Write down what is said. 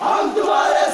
Hak duvara